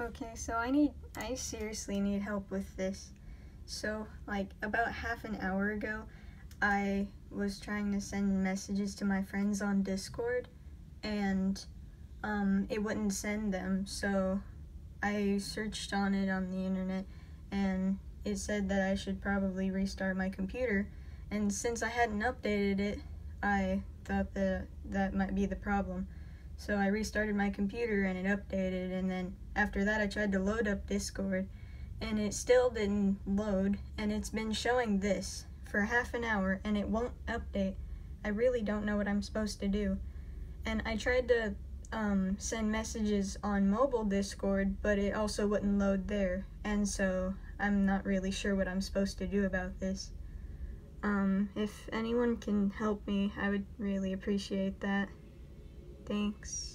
Okay, so I need, I seriously need help with this. So, like, about half an hour ago, I was trying to send messages to my friends on Discord, and um, it wouldn't send them. So, I searched on it on the internet, and it said that I should probably restart my computer. And since I hadn't updated it, I thought that that might be the problem. So I restarted my computer and it updated and then after that I tried to load up Discord and it still didn't load and it's been showing this for half an hour and it won't update. I really don't know what I'm supposed to do. And I tried to um, send messages on mobile Discord, but it also wouldn't load there. And so I'm not really sure what I'm supposed to do about this. Um, if anyone can help me, I would really appreciate that. Thanks.